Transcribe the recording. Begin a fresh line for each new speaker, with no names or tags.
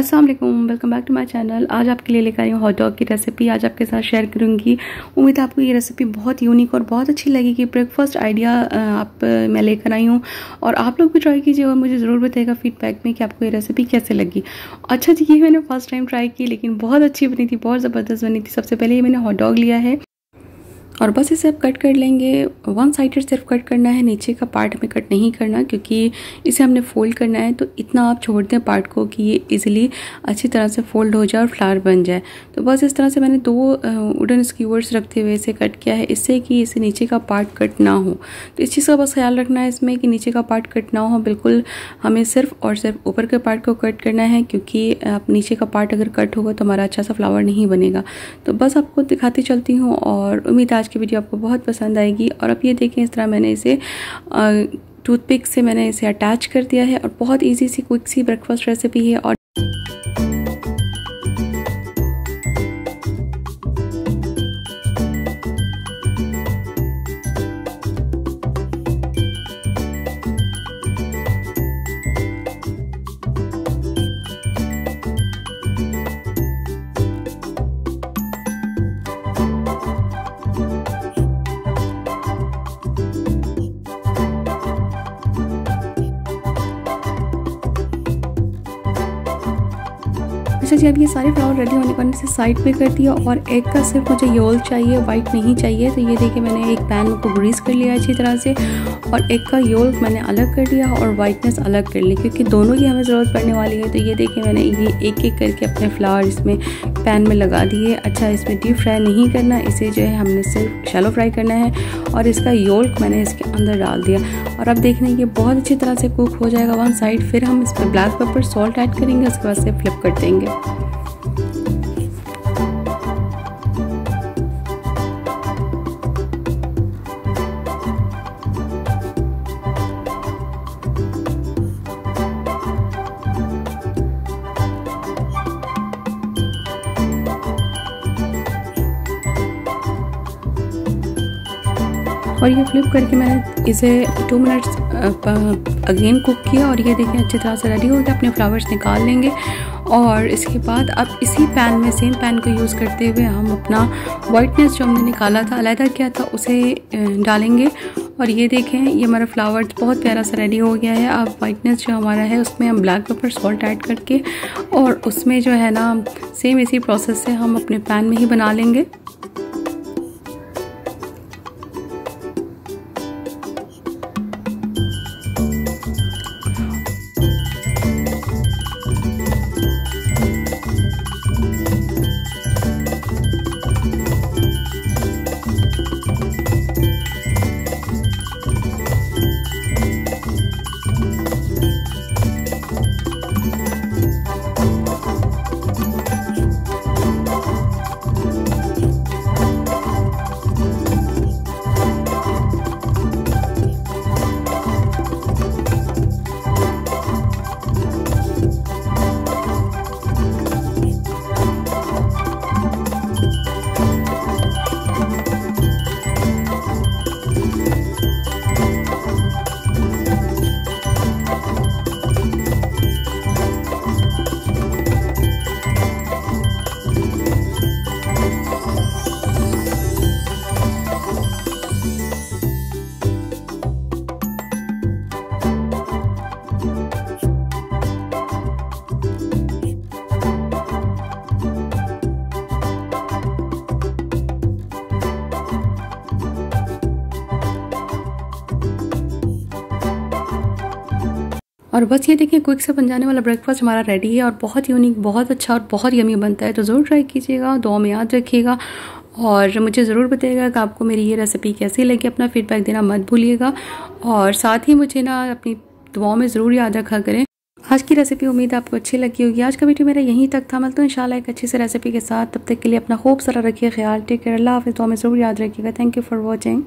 अस्सलाम वालेकुम back to my channel आज आपके लिए लेकर आई हूँ हॉट डॉग की रेसिपी आज आपके साथ शेयर करूँगी। उम्मीद है आपको ये रेसिपी बहुत यूनिक और बहुत अच्छी लगेगी। ब्रेकफास्ट आइडिया आप, मैं लेकर आई हूँ। और आप लोग भी ट्राई कीजिए और मुझे ज़रूर बताएगा फीडबैक में कि आपको ये रेसिपी कैसे लगी। अच्छा जी, ये मैंने फ़र्स्ट टाइम ट्राई की, लेकिन बहुत अच्छी बनी थी, बहुत ज़बरदस्त बनी थी। सबसे पहले ये मैंने हॉट डॉग लिया है। और बस इसे आप कट कर लेंगे। वन साइडेड सिर्फ़ कट करना है, नीचे का पार्ट हमें कट नहीं करना क्योंकि इसे हमने फोल्ड करना है। तो इतना आप छोड़ दें पार्ट को कि ये इजीली अच्छी तरह से फोल्ड हो जाए और फ्लावर बन जाए। तो बस इस तरह से मैंने दो वुडन स्क्यूवर्स रखते हुए इसे कट किया है इससे कि इसे नीचे का पार्ट कट ना हो। तो इस चीज़ का बस ख्याल रखना है इसमें कि नीचे का पार्ट कट ना हो। बिल्कुल हमें सिर्फ़ और सिर्फ़ ऊपर के पार्ट को कट करना है क्योंकि आप नीचे का पार्ट अगर कट होगा तो हमारा अच्छा सा फ्लावर नहीं बनेगा। तो बस आपको दिखाती चलती हूँ और उम्मीद आज की वीडियो आपको बहुत पसंद आएगी और अब ये देखें इस तरह मैंने इसे टूथपिक से मैंने इसे अटैच कर दिया है और बहुत ईजी सी क्विक सी ब्रेकफास्ट रेसिपी है और जी, अब ये सारे फ्लावर रेडी होने बाद इसे साइड पे कर दिया और एग का सिर्फ़ मुझे योल चाहिए वाइट नहीं चाहिए। तो ये देखिए मैंने एक पैन को ग्रीस कर लिया अच्छी तरह से और एग का योल मैंने अलग कर लिया और वाइटनेस अलग कर ली क्योंकि दोनों की हमें ज़रूरत पड़ने वाली है। तो ये देखिए मैंने ये एक एक करके अपने फ्लावर इसमें पैन में लगा दिए। अच्छा इसमें डीप फ्राई नहीं करना, इसे जो है हमने सिर्फ़ शैलो फ्राई करना है और इसका योल्क मैंने इसके अंदर डाल दिया। और अब देखने ये बहुत अच्छी तरह से कुक हो जाएगा। वन साइड फिर हम इस पर ब्लैक पेपर सॉल्ट ऐड करेंगे, उसके बाद से फ्लिप कर देंगे। और ये फ्लिप करके मैंने इसे टू मिनट्स अगेन कुक किया और ये देखें अच्छी तरह से रेडी हो गया, अपने फ्लावर्स निकाल लेंगे। और इसके बाद अब इसी पैन में सेम पैन को यूज़ करते हुए हम अपना वाइटनेस जो हमने निकाला था, अलहदा किया था, उसे डालेंगे। और ये देखें, ये हमारा फ्लावर बहुत प्यारा सा रेडी हो गया है। अब वाइटनेस जो हमारा है, उसमें हम ब्लैक पेपर सॉल्ट ऐड करके और उसमें जो है ना सेम इसी प्रोसेस से हम अपने पैन में ही बना लेंगे। और बस ये देखिए क्विक से बन जाने वाला ब्रेकफास्ट हमारा रेडी है और बहुत यूनिक बहुत अच्छा और बहुत यमी बनता है। तो ज़रूर ट्राई कीजिएगा, दो में याद रखिएगा। और मुझे ज़रूर बताइएगा कि आपको मेरी ये रेसिपी कैसी लगी। अपना फीडबैक देना मत भूलिएगा। और साथ ही मुझे ना अपनी दुआओं में ज़रूर याद रखा करें। आज की रेसिपी उम्मीद आपको अच्छी लगी होगी। आज का वीडियो मेरा यहीं तक था। मतलब इंशाल्लाह एक अच्छी सी रेसिपी के साथ। तब तक के लिए अपना खूब सारा रखिए, ख्याल। टेक केयर अल्लाह हाफिज़। दुआ में ज़रूर याद रखिएगा। Thank you for watching